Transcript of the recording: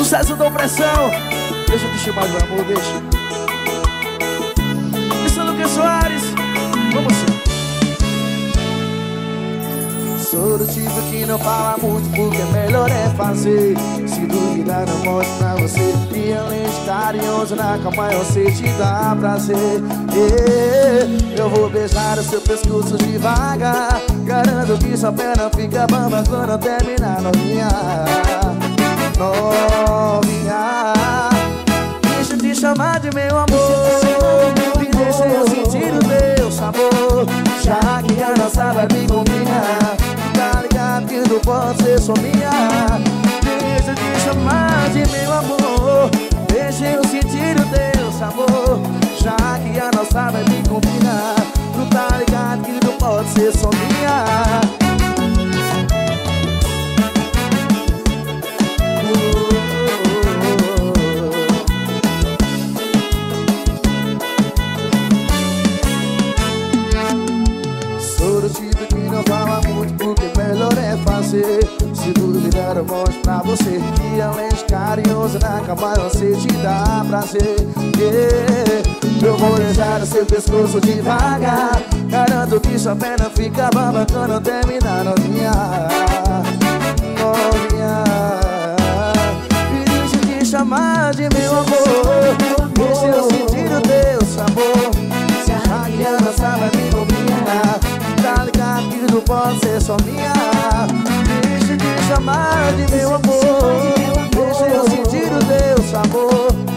Sucesso da opressão. Deixa eu te chamar de amor, deixa. Isso é Lucas Soares Vamos sim. Sou do tipo que não fala muito porque melhor é fazer. Se duvidar não mostro pra você. E além de carinhoso na cama eu sei te dar prazer Eu vou beijar o seu pescoço devagar. Garanto que sua perna fica bamba quando terminar novinha Novinha. Deixa eu te chamar de meu amor. Me deixa eu sentir o teu sabor. Já que a nossa vibe combina. Tá ligado que não pode ser só minha. Deixa eu te chamar de meu amor. Deixa eu sentir o teu sabor. Já que a nossa vibe combina. Tu tá ligado que não pode ser só minha fazer Se duvidar eu mostro pra você E além de carinhoso na cama você te dá prazer. Yeah. Eu vou beijar seu pescoço devagar. Garanto que sua perna fica bamba quando terminar novinha Novinha. E deixa te chamar de meu amor. Deixa eu sentir o teu sabor. Se que a nossa vai me combinar Tá ligado que não pode ser só minha chamar meu amor. Deixa eu sentir o teu sabor